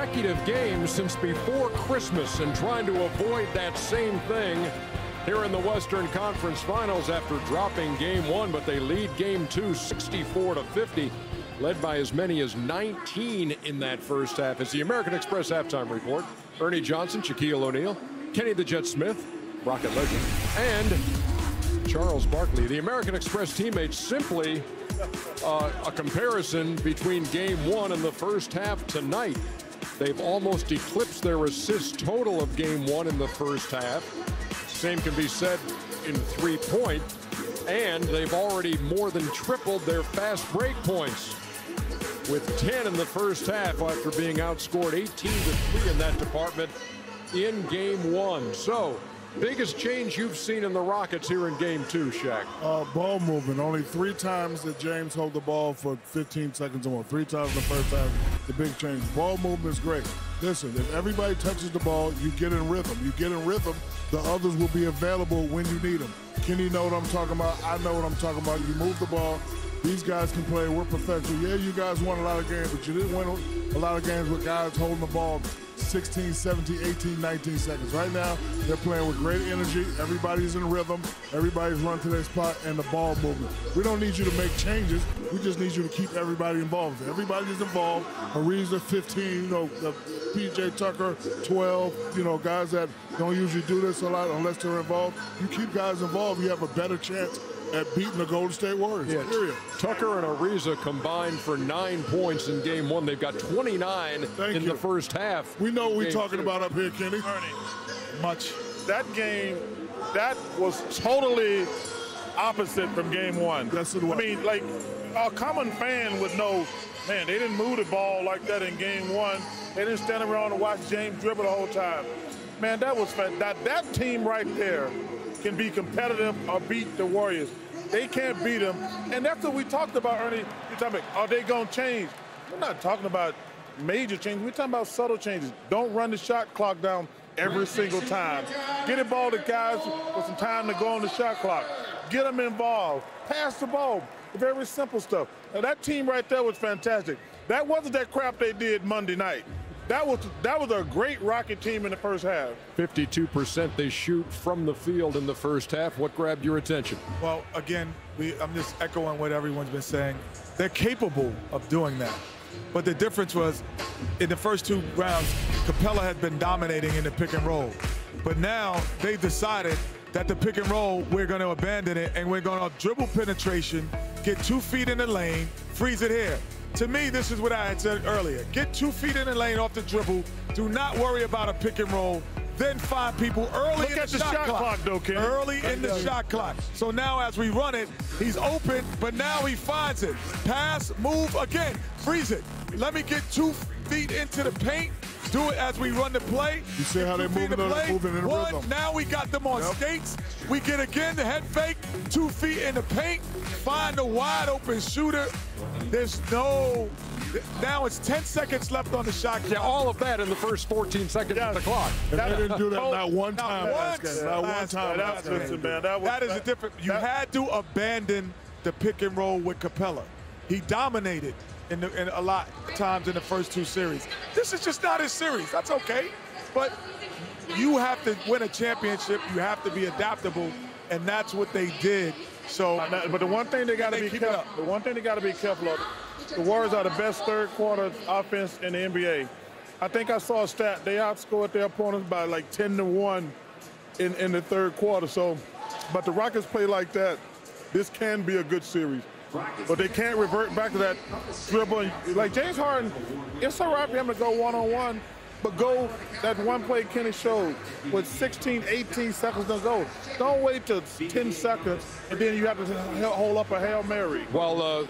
consecutive games since before Christmas and trying to avoid that same thing here in the Western Conference Finals after dropping game one, but they lead game two 64 to 50, led by as many as 19 in that first half. It's the American Express halftime report. Ernie Johnson, Shaquille O'Neal, Kenny the Jet Smith, Rocket Legend, and Charles Barkley. The American Express teammates simply uh, a comparison between game one and the first half tonight. They've almost eclipsed their assist total of game one in the first half. Same can be said in three point. And they've already more than tripled their fast break points with 10 in the first half after being outscored 18 to 3 in that department in game one. So Biggest change you've seen in the Rockets here in game two, Shaq? Uh, ball movement. Only three times did James hold the ball for 15 seconds or more. Three times in the first time. The big change. Ball movement is great. Listen, if everybody touches the ball, you get in rhythm. You get in rhythm, the others will be available when you need them. Kenny know what I'm talking about. I know what I'm talking about. You move the ball. These guys can play. We're professional. Yeah, you guys won a lot of games, but you didn't win a lot of games with guys holding the ball 16, 17, 18, 19 seconds. Right now, they're playing with great energy. Everybody's in rhythm. Everybody's run to their spot and the ball movement. We don't need you to make changes. We just need you to keep everybody involved. Everybody's involved. Ariza 15, you know, PJ Tucker 12, you know, guys that don't usually do this a lot unless they're involved. You keep guys involved, you have a better chance at beating the Golden State Warriors. Yeah, period. Tucker and Ariza combined for nine points in game one. They've got 29 Thank in you. the first half. We know what we're talking two. about up here, Kenny. Ernie, much. That game, that was totally opposite from game one. That's it was. I mean, like, a common fan would know, man, they didn't move the ball like that in game one. They didn't stand around and watch James dribble the whole time. Man, that was that that team right there can be competitive or beat the Warriors. They can't beat them. And that's what we talked about, Ernie. You're talking about, are they going to change? We're not talking about major changes. We're talking about subtle changes. Don't run the shot clock down every single time. Get the ball to guys with some time to go on the shot clock. Get them involved. Pass the ball. Very simple stuff. Now, that team right there was fantastic. That wasn't that crap they did Monday night. That was that was a great Rocket team in the first half. 52% they shoot from the field in the first half. What grabbed your attention? Well, again, we, I'm just echoing what everyone's been saying. They're capable of doing that. But the difference was in the first two rounds, Capela had been dominating in the pick and roll. But now they decided that the pick and roll, we're going to abandon it and we're going to dribble penetration, get two feet in the lane, freeze it here. To me, this is what I had said earlier. Get two feet in the lane off the dribble. Do not worry about a pick and roll. Then find people early Look in the, the shot, shot, clock. though, Ken. Early in the shot clock. So now as we run it, he's open, but now he finds it. Pass, move again, freeze it. Let me get two feet into the paint. Do it as we run the play. You see how they're moving, the play. moving in the One, rhythm. Now we got them on yep. skates. We get again the head fake, two feet in the paint, find a wide open shooter. There's no now it's 10 seconds left on the shot clock. Yeah, all of that in the first 14 seconds yes. of the clock. And they didn't do that oh, not one time. Not, once, not one time. That's, listen, man, that, was, that is a different. You that, had to abandon the pick and roll with Capela. He dominated in, the, in a lot of times in the first two series. This is just not his series. That's okay. But you have to win a championship. You have to be adaptable, and that's what they did. So, but the one thing they got to be careful. The one thing they got to be careful of the Warriors are the best third quarter offense in the NBA. I think I saw a stat. They outscored their opponents by like 10 to 1 in, in the third quarter. So, but the Rockets play like that. This can be a good series. But they can't revert back to that dribble. Like James Harden, it's all right for him to go one on one, but go that one play Kenny showed with 16, 18 seconds to go. Don't wait till 10 seconds and then you have to hold up a Hail Mary. Well, uh,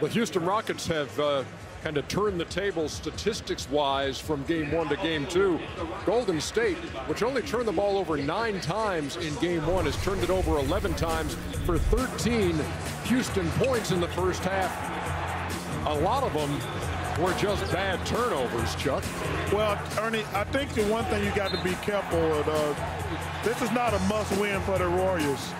the Houston Rockets have uh, kind of turned the table statistics-wise from game one to game two. Golden State, which only turned the ball over nine times in game one, has turned it over 11 times for 13 Houston points in the first half. A lot of them were just bad turnovers, Chuck. Well, Ernie, I think the one thing you got to be careful with, uh, this is not a must-win for the Warriors.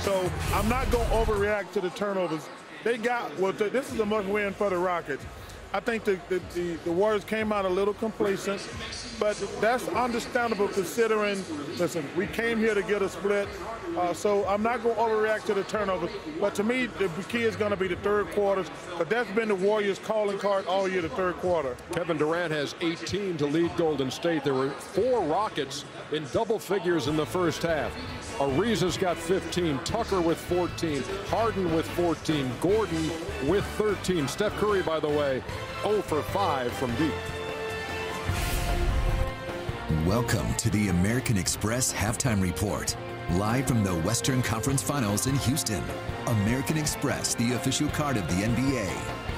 So I'm not going to overreact to the turnovers. They got, well, this is a must win for the Rockets. I think the, the, the, the Warriors came out a little complacent, but that's understandable considering, listen, we came here to get a split, uh, so I'm not going to overreact to the turnovers. But to me, the key is going to be the third quarters, but that's been the Warriors' calling card all year, the third quarter. Kevin Durant has 18 to lead Golden State. There were four Rockets in double figures in the first half. Ariza's got 15, Tucker with 14, Harden with 14, Gordon with 13. Steph Curry, by the way, 0 for 5 from deep. Welcome to the American Express Halftime Report. Live from the Western Conference Finals in Houston. American Express, the official card of the NBA.